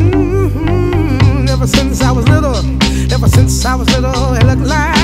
Mm-hmm. Ever since I was little, ever since I was little, it looked like.